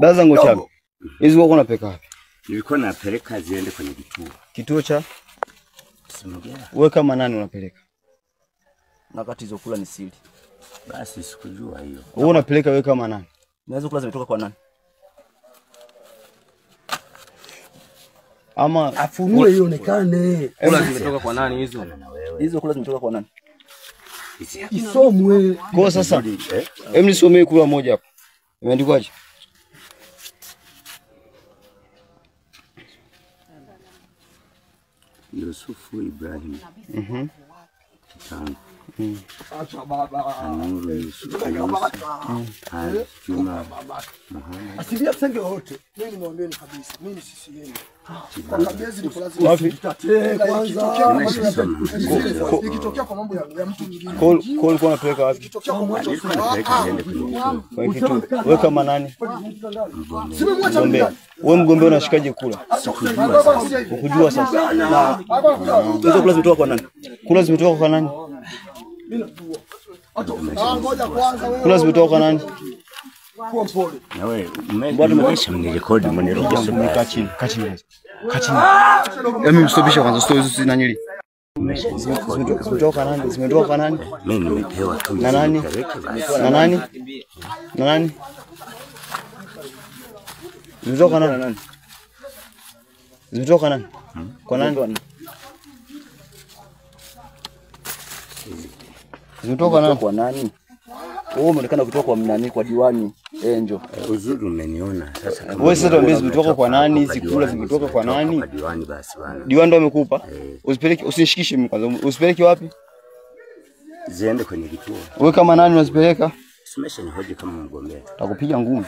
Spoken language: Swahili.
Baza Ngochabe. Hizi wako unapeka wapi? Nilikuwa napeleka ziende kwenye kituo. Kituo cha Simongea. wewe kama nani unapeleka? Na kati hizo kula ni siri. Basi sikujua hiyo. Wewe unapeleka wewe kama nani? Naweza kula zimetoka kwa nani? Ama Afunue ionekane. Kula zimetoka kwa nani hizo? Hizo kula zimetoka kwa nani? Isomwe. kwa sasa Eh? hem nisomee kula moja hapo. Imeandikwaje? Yusufu Ibrahim. Uhum. Tano. Asilia msenge wote. Mimi nimwambieni kabisa. Mimi yenu. Kwa kabezi ni lazima Wapi? tutatee kwanza. Nimeshasoma. Ikitokea kwa mambo ya ya mtu mwingine. Kwa kwa ulikuwa unapeleka wapi? Ikitokea kwa mambo Nilikuwa napeleka ziende kwenye kituo. Kwenye kituo. Wewe kama nani? Mgombea. Unashikaje kula? Ukujua sasa. Kula zimetoka kwa nani? Kula zimetoka kwa nani? Kula zimetoka nani? Mstopisha kwanza, hizo nanyili. Zimetoka nani? Zimetoka nani? Mimi nimepewa tu. Na nani? Na nani? Na nani? Zimetoka nani? Zimetoka nani? Kwa nani? Zimetoka kwa nani? Kwa nani? Wewe umeonekana kutoka kwa mnani Kwa diwani Enjo. Eh, Uzuri umeniona sasa. kama Wewe sasa tuambie zimetoka kwa nani? zikula Hizi kula zimetoka kwa nani? Kwa diwani basi bwana. Diwani ndo amekupa? Usipeleke, usinishikishe mimi kwanza. Usipeleke wapi? Ziende kwenye kituo. Wewe kama nani unazipeleka? Simesha nihoji kama mgombea. Takupiga ngumi.